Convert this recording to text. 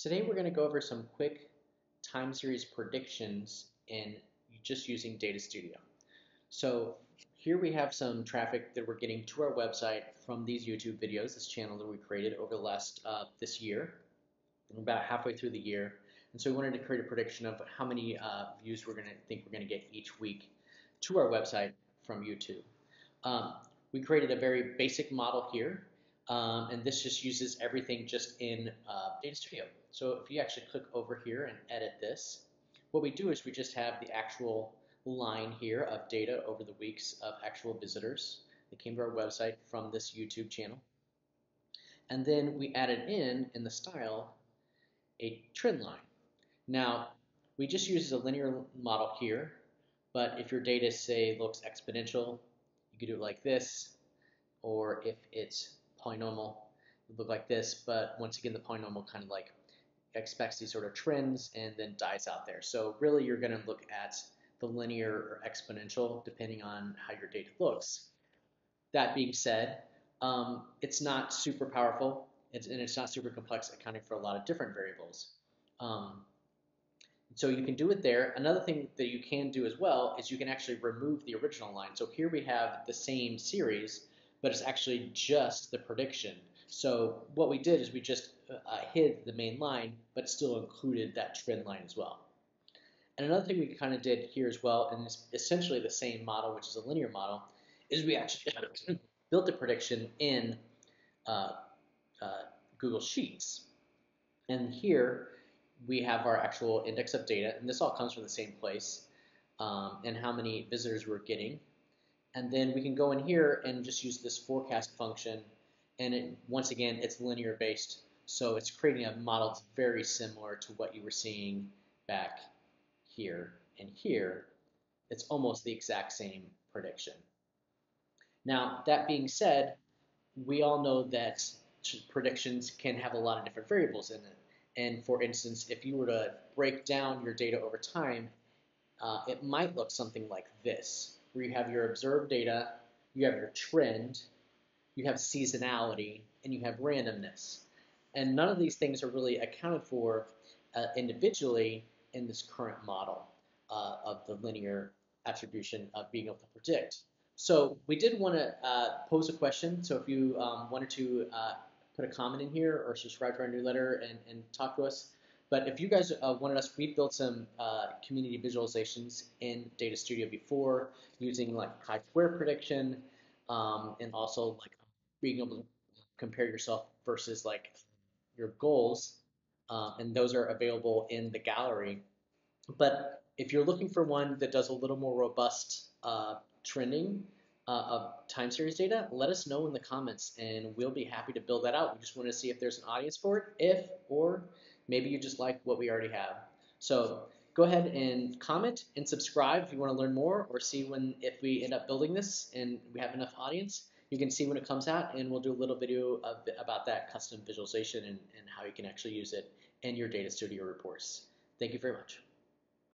Today we're going to go over some quick time series predictions in just using Data Studio. So here we have some traffic that we're getting to our website from these YouTube videos, this channel that we created over the last, uh, this year. We're about halfway through the year. And so we wanted to create a prediction of how many uh, views we're going to think we're going to get each week to our website from YouTube. Um, we created a very basic model here um, and this just uses everything just in uh, Data Studio. So if you actually click over here and edit this, what we do is we just have the actual line here of data over the weeks of actual visitors that came to our website from this YouTube channel. And then we added in, in the style, a trend line. Now, we just use a linear model here, but if your data, say, looks exponential, you could do it like this, or if it's polynomial would look like this, but once again, the polynomial kind of like expects these sort of trends and then dies out there. So really you're going to look at the linear or exponential depending on how your data looks. That being said, um, it's not super powerful it's, and it's not super complex accounting for a lot of different variables. Um, so you can do it there. Another thing that you can do as well is you can actually remove the original line. So here we have the same series, but it's actually just the prediction. So what we did is we just uh, hid the main line, but still included that trend line as well. And another thing we kind of did here as well, and it's essentially the same model, which is a linear model, is we actually built the prediction in uh, uh, Google Sheets. And here we have our actual index of data, and this all comes from the same place, um, and how many visitors we're getting. And then we can go in here and just use this forecast function. And it, once again, it's linear based. So it's creating a model that's very similar to what you were seeing back here and here. It's almost the exact same prediction. Now, that being said, we all know that predictions can have a lot of different variables in it. And for instance, if you were to break down your data over time, uh, it might look something like this where you have your observed data, you have your trend, you have seasonality, and you have randomness. And none of these things are really accounted for uh, individually in this current model uh, of the linear attribution of being able to predict. So we did want to uh, pose a question. So if you um, wanted to uh, put a comment in here or subscribe to our newsletter and, and talk to us, but if you guys uh, wanted us, we built some uh, community visualizations in Data Studio before using like chi-square prediction um, and also like being able to compare yourself versus like your goals. Uh, and those are available in the gallery. But if you're looking for one that does a little more robust uh, trending uh, of time series data, let us know in the comments and we'll be happy to build that out. We just want to see if there's an audience for it, if or Maybe you just like what we already have. So go ahead and comment and subscribe if you want to learn more or see when if we end up building this and we have enough audience. You can see when it comes out and we'll do a little video of, about that custom visualization and, and how you can actually use it in your Data Studio reports. Thank you very much.